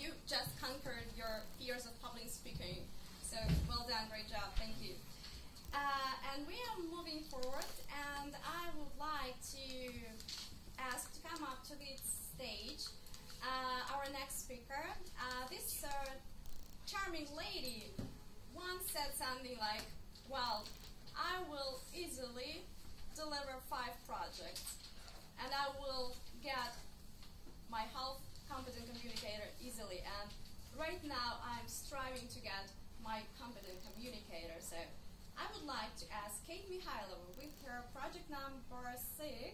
you just conquered your fears of public speaking. So well done, great job, thank you. Uh, and we are moving forward, and I would like to ask to come up to the stage uh, our next speaker. Uh, this uh, charming lady once said something like, "Well, I will easily deliver five projects, and I will get my health competent And right now, I'm striving to get my competent communicator. So I would like to ask Kate Mihailova with her project number six